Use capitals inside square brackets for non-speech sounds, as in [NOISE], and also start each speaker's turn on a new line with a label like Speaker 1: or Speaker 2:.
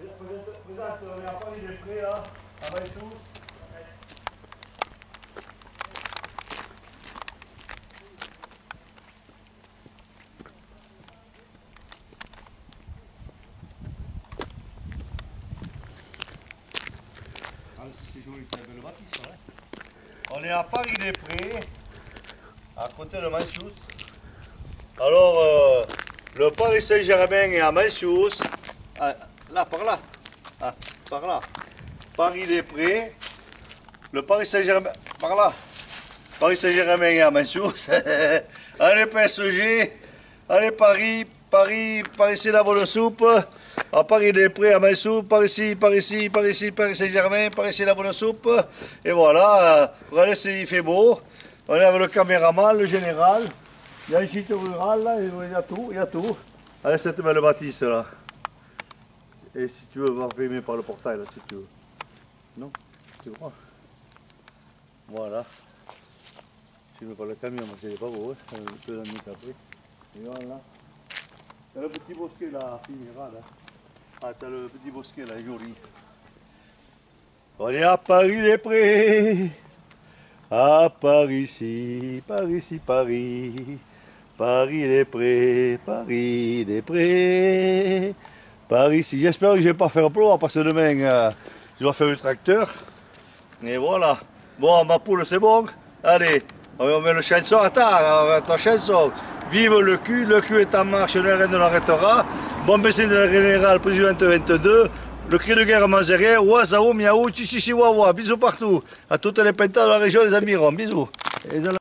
Speaker 1: Présente, on est à Paris des Prés là, à Maïsous. Ah. On est à Paris des Prés, à côté de Maïsous. Alors, euh, le Paris Saint-Germain est à Maïsous. Ah, là, par là. Ah, par là. Paris des Prés. Le Paris Saint-Germain. Par là. Paris Saint-Germain est à Mansous. [LAUGHS] Allez, PSG. Allez, Paris. Paris, par ici, la bonne soupe. À Paris des Prés, à Mansous. Par ici, par ici, par ici, Paris Saint-Germain. Par ici, la bonne soupe. Et voilà. Regardez, c'est- il fait beau. On est avec le caméraman, le général. Il y a un gîte rural, là. Il y a tout, il y a tout. Allez, cette belle bâtisse, là. Et si tu veux, va filmer par le portail, là, si tu veux. Non Tu vois Voilà. Tu veux par le camion, mais c'est pas beau, hein. Nuit après. Et voilà. T'as le petit bosquet, là, finira, là. Ah, t'as le petit bosquet, là, joli. On est à Paris-les-Prés. À Paris ici, Paris ici, Paris. Paris-les-Prés, Paris-les-Prés. Par ici. J'espère que je vais pas faire ploie parce que demain euh, je dois faire le tracteur. Et voilà. Bon, ma poule, c'est bon. Allez, on met le chanson. Attends, on va mettre la chanson. Vive le cul, le cul est en marche, ne rien ne l'arrêtera. Bon baiser de la générale, président 22. Le cri de guerre manzérien, ouazao, miaou, chichichi, wawa. Bisous partout. À toutes les pentas de la région des environs. Bisous.